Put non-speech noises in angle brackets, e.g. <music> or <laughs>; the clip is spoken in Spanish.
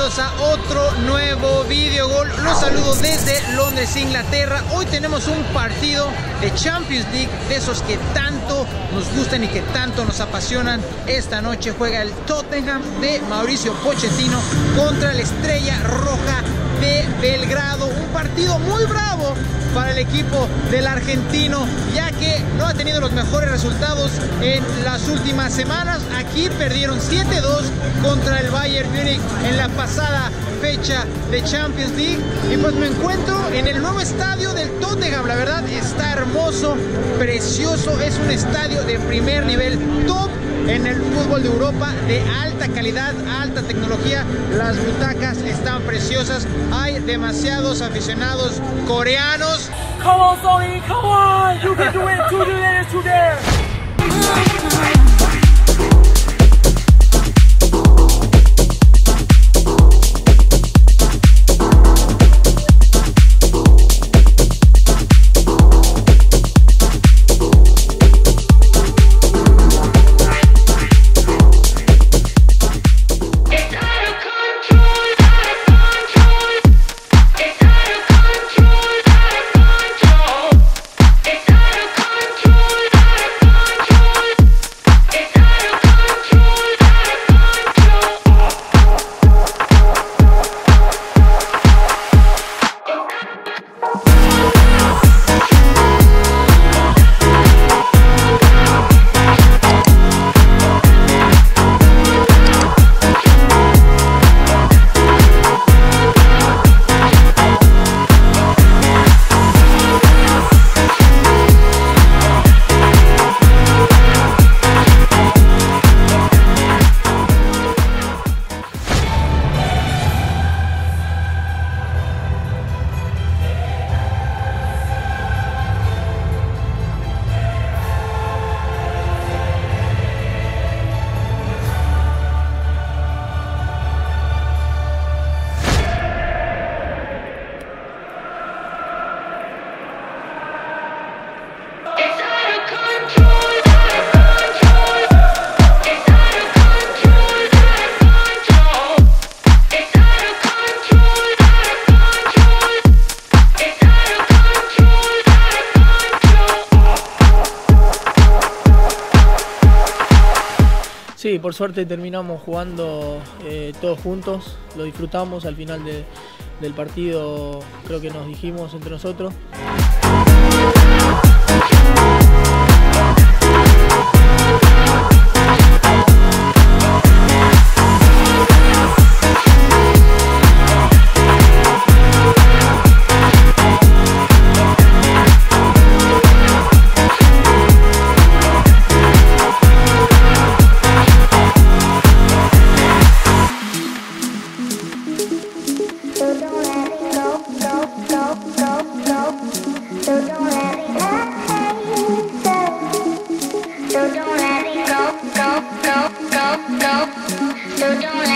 a otro nuevo video gol. Los saludo desde Londres, Inglaterra. Hoy tenemos un partido de Champions League, de esos que tanto nos gustan y que tanto nos apasionan. Esta noche juega el Tottenham de Mauricio Pochettino contra la estrella Belgrado. Un partido muy bravo para el equipo del argentino, ya que no ha tenido los mejores resultados en las últimas semanas. Aquí perdieron 7-2 contra el Bayern Múnich en la pasada fecha de Champions League. Y pues me encuentro en el nuevo estadio del Tottenham. La verdad está hermoso, precioso. Es un estadio de primer nivel, en el fútbol de Europa de alta calidad, alta tecnología. Las butacas están preciosas. Hay demasiados aficionados coreanos. Come on, Sonny, come on! You can do it, do <laughs> Sí, por suerte terminamos jugando eh, todos juntos, lo disfrutamos al final de- del partido, creo que nos dijimos entre nosotros. no, no, no, don't.